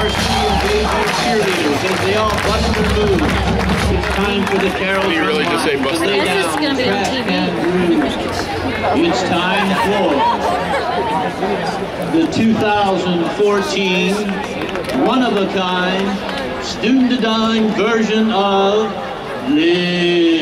varsity engagement cheerleaders as they all bust their moves. It's time for the Carol You really just say bust to lay This is down gonna be on track TV. and. It's time for the 2014 one-of-a-kind student-designed version of Live.